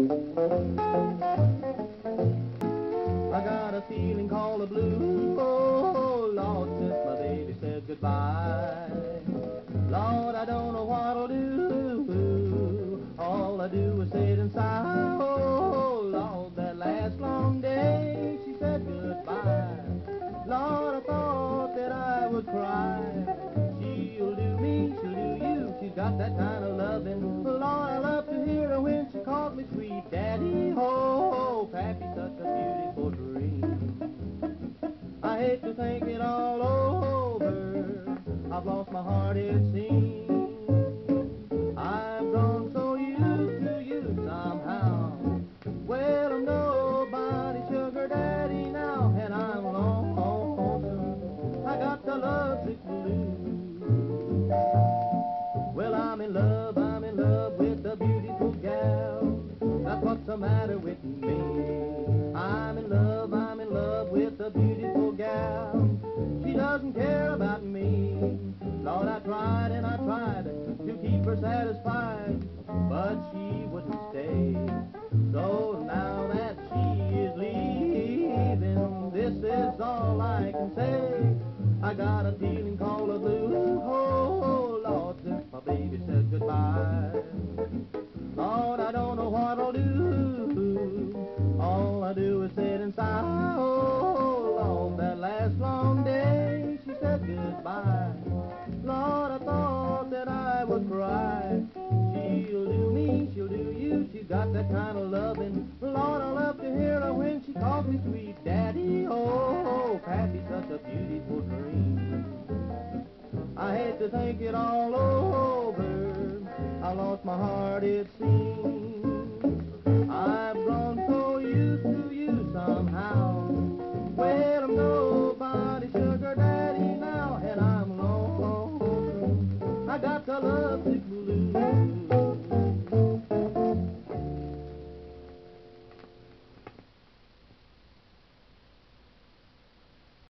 I got a feeling called a blue. Oh, Lord, since my baby said goodbye. Lord, I don't know what I'll do. All I do is sit and sigh. I've lost my heart, it seems. I've grown so used to you somehow. Well, I'm nobody's sugar daddy now, and I'm lonesome. I got the love lovesick blues. Well, I'm in love, I'm in love with a beautiful gal. That's what's the matter with me. I'm in love, I'm in love with a beautiful she wouldn't stay. So now that she is leaving, this is all I can say. I got a feeling called a blue. Oh, Lord, since my baby said goodbye. Lord, I don't know what I'll do. All I do is sit and sigh. Kind of loving. Lord, I love to hear her when she calls me sweet daddy. Oh, Pappy's such a beautiful dream. I hate to think it all over. I lost my heart, it seems.